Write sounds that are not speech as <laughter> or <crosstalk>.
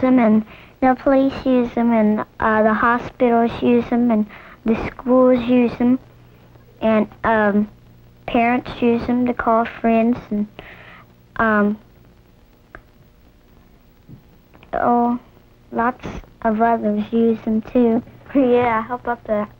them, and the police use them, and uh, the hospitals use them, and the schools use them, and um, parents use them to call friends, and um, oh, lots of others use them too. <laughs> yeah, help about that?